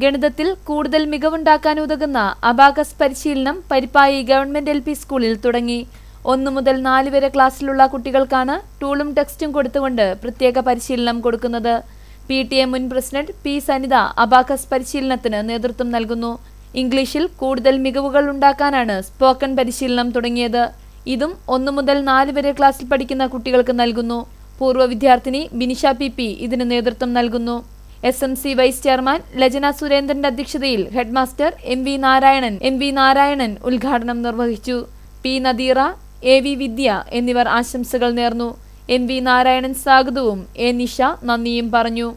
ഗണിതത്തിൽ കൂടുതൽ മികവുണ്ടാക്കാൻ ഉതകുന്ന അബാകസ് പരിശീലനം പരിപ്പായി ഗവൺമെന്റ് എൽ സ്കൂളിൽ തുടങ്ങി. ഒന്നു മുതൽ നാല് വരെ ക്ലാസ്സിലുള്ള കുട്ടികൾക്കാണ് ടൂളും ടെക്സ്റ്റും കൊടുത്തുകൊണ്ട് പ്രത്യേക പരിശീലനം കൊടുക്കുന്നത്. പി ടി എ മുൻ പ്രസിഡന്റ് പി സനിത അബാകസ് പരിശീലനത്തിന് നേതൃത്വം നൽകുന്നു. ഇംഗ്ലീഷിൽ കൂടുതൽ മികവുകൾ ഉണ്ടാക്കാനാണ് സ്പോക്കൺ പരിശീലനം തുടങ്ങിയത്. ഇതും ഒന്നു മുതൽ നാല് വരെ ക്ലാസ്സിൽ പഠിക്കുന്ന കുട്ടികൾക്ക് നൽകുന്നു. പൂർവ വിദ്യാർത്ഥിനി ബിനിഷ പി പി ഇതിന് നേതൃത്വം നൽകുന്നു. S M C vice chairman Lajana സുരേന്ദ്രന്റെ അധ്യക്ഷതയിൽ headmaster M V Narayanan M V Narayanan ഉദ്ഘാടനം നിർവഹിച്ചു. P Nadeera A V Vidya എന്നിവർ ആശംസകൾ നേർന്നു. എം വി നാരായണൻ സ്വാഗതവും. എ നിഷ നന്ദിയും പറഞ്ഞു.